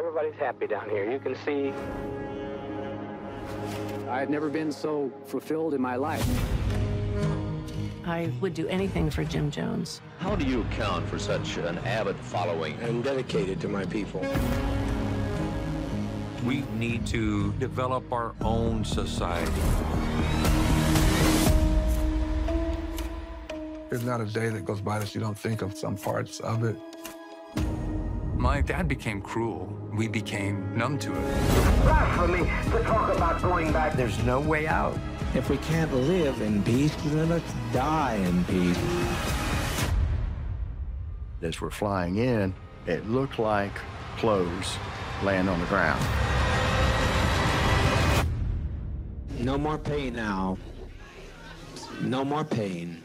Everybody's happy down here. You can see. I've never been so fulfilled in my life. I would do anything for Jim Jones. How do you account for such an avid following? I'm dedicated to my people. We need to develop our own society. There's not a day that goes by that you don't think of some parts of it. My dad became cruel. We became numb to it. Blasphemy to talk about going back. There's no way out. If we can't live in peace, then let's die in peace. As we're flying in, it looked like clothes laying on the ground. No more pain now. No more pain.